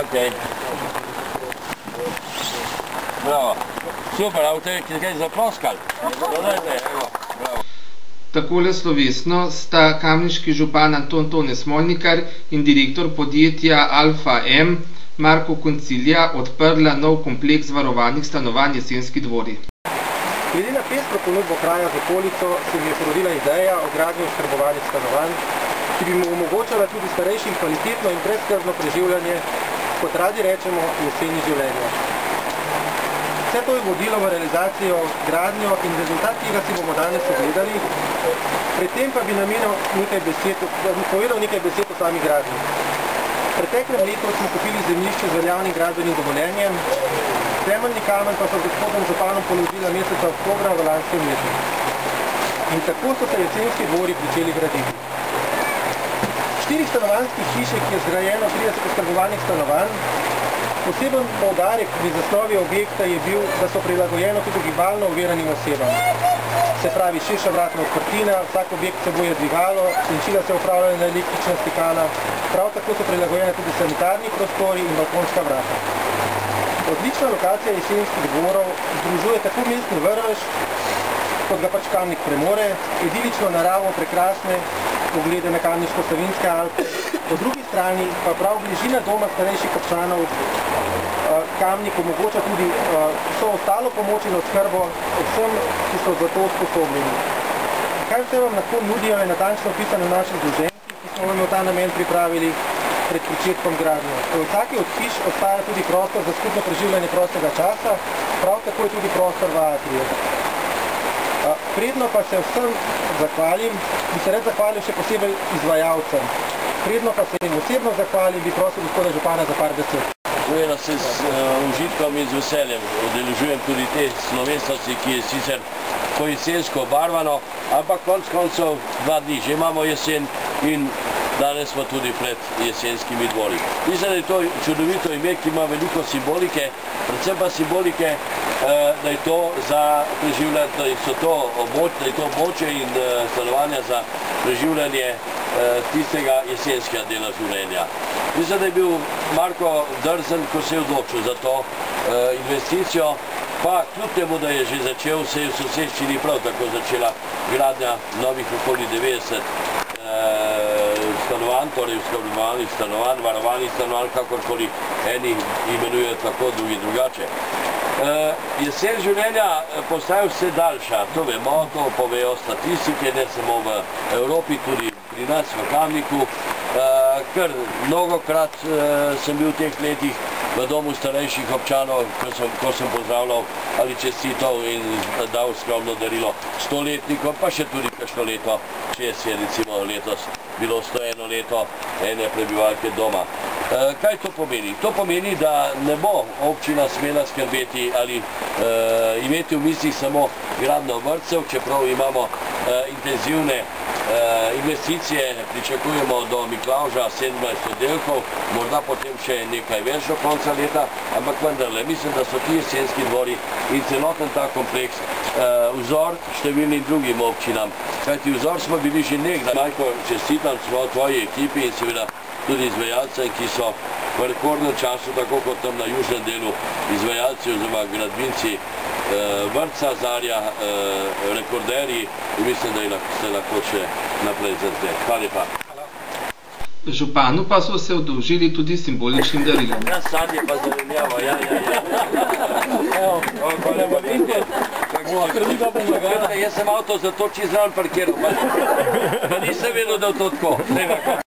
Ok. Bravo. Super, a v tebi kaj zaploskali? Dodajte, evo, bravo. Takole slovesno sta kamniški župan Anton Tone Smolnikar in direktor podjetja Alfa M Marko Koncilja odprla nov kompleks varovanih stanovanj Jesenski dvori. Glede na pestro ponudbo kraja z okolico se mi je porodila ideja o gradnji oskrbovanih stanovanj, ki bi mu omogočala tudi starejšim kvalitetno in brezskrbno preživljanje, kot radi rečemo, jeseni življenja. Vse to je vodilo v realizacijo, gradnjo in rezultat tega si bomo danes ogledali. Predtem pa bi namenil nekaj besed, povedal nekaj besed o sami gradnji. V preteklem letu smo kupili zemljišče z veljavnim gradbenim dovoljenjem, temeljni kamen pa so gospodom županom ponudila meseca oktobra v lanskem letu. In tako so se jesenski dvori pričeli graditi. Štirih stanovanjskih hišek je zgrajeno 30 oskrbovanih stanovanj, Poseben poudarek pri zasnovi objekta je bil, da so prilagojeno tudi gibalno oviranim osebam. Se pravi, širša vratna odprtina, vsak objekt seboj dvigalo, senčila se upravljanja na električna stikala, prav tako so prilagojene tudi sanitarni prostori in balkonska vrata. Odlična lokacija jesenskih dvorov združuje tako mestni vrvež, kot ga pač kamnik premore, idilično naravo prekrasne poglede na kamniško-savinske Alpe, po drugi strani pa prav bližina doma starejših občanov kamnik omogoča tudi vso ostalo pomoč in odskrbo vsem, ki so za to sposobljeni. Kaj vse vam lahko nudijo je natančno opisano v naših združenkih, ki smo vam v ta namen pripravili pred pričetkom gradnje. V vsaki od hiš ostaja tudi prostor za skupno preživljanje prostega časa, prav tako je tudi prostor v atriju. Predno pa se vsem zahvalim, bi se red zahvalil še posebej izvajalcem. Predno pa se jim osebno zahvalim, bi prosil gospoda župana za par besed. Seveda se z uh, užitkom in z veseljem udeležujem tudi te slovesnosti, ki je sicer po jesensko barvano, ampak konc koncev dva dni že imamo jesen in danes smo tudi pred jesenskimi dvori. Mislim, da je to čudovito ime, ki ima veliko simbolike, predvsem pa simbolike, da je to za preživljanje, da so to območ, da je to območje in stanovanja za preživljanje tistega jesenskega dela življenja. Mislim, da je bil Marko drzen, ko se je odločil za to investicijo, pa kljub temu, da je že začel, se je v soseščini prav tako začela gradnja novih okoli 90 stanovanj, torej skrbovanih stanovanj, varovanih stanovanj, kakorkoli eni imenujejo tako, drugi drugače. Jesen življenja postaja vse daljša, to vemo, to povejo statistike, ne samo v Evropi, tudi pri nas v Kamniku, ker mnogokrat sem bil v teh letih v domu starejših občanov, ko sem pozdravljal ali čestitev in dal skromno darilo stoletnikom, pa še tudi kakšno leto, če je recimo letos bilo 101 leto ene prebivalke doma. Kaj to pomeni? To pomeni, da ne bo občina smela skrbeti ali imeti v mislih samo gradno vrtcev, čeprav imamo intenzivne investicije, pričakujemo do Miklauža 17 oddelkov, morda potem še nekaj več do konca leta, ampak vendarle, mislim, da so ti jesenski dvori in celoten ta kompleks vzor številnim drugim občinam. Kajti vzor smo bili že nekdaj. Majko, čestitam smo tvoji ekipi in seveda tudi izvajalce, ki so v rekordnem času, tako kot tam na južnem delu, izvajalci oziroma gradbinci vrtca Zarja, rekorderji in mislim, da ste lahko še naprej za zdaj. Hvala lepa. Županu pa so se odolžili tudi simboličnim darilom. Ja, sadje pa zelenjavo, ja, ja, ja. Evo, pa ne bo vidite, kako krvi dobro zagajate. Jaz sem avto zato čez zraven parkiral, pa nisem vedel, da je to tako.